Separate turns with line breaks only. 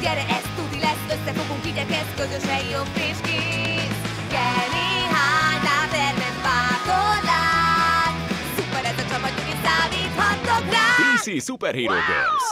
Gyere, ez tudi lesz, összefogunk, igyekez, közös jobb és kész. Kell néhány láber, nem bátorlát. Szuper ez a csapat, hogy számíthatok rá.
DC Superhero Girls.